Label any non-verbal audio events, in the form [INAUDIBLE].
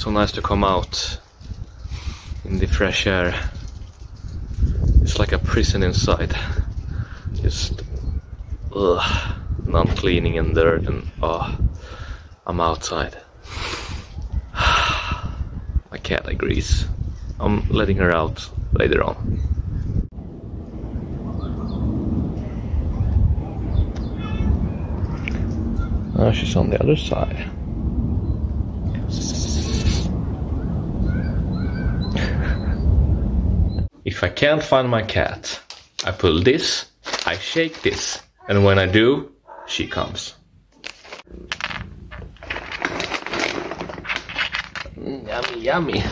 so nice to come out in the fresh air. It's like a prison inside. Just ugh, non-cleaning and dirt and oh, I'm outside. [SIGHS] My cat agrees. I'm letting her out later on. Oh, she's on the other side. If I can't find my cat, I pull this, I shake this, and when I do, she comes. Mm, yummy, yummy.